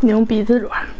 你用鼻子软。